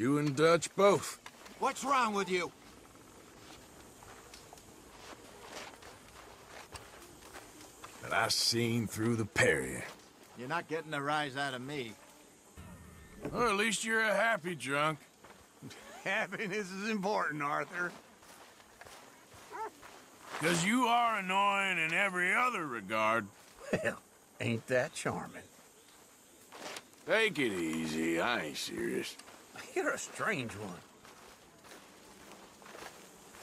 You and Dutch both. What's wrong with you? That I seen through the Perrier. You're not getting a rise out of me. Or at least you're a happy drunk. Happiness is important, Arthur. Because you are annoying in every other regard. Well, ain't that charming? Take it easy. I ain't serious. You're a strange one.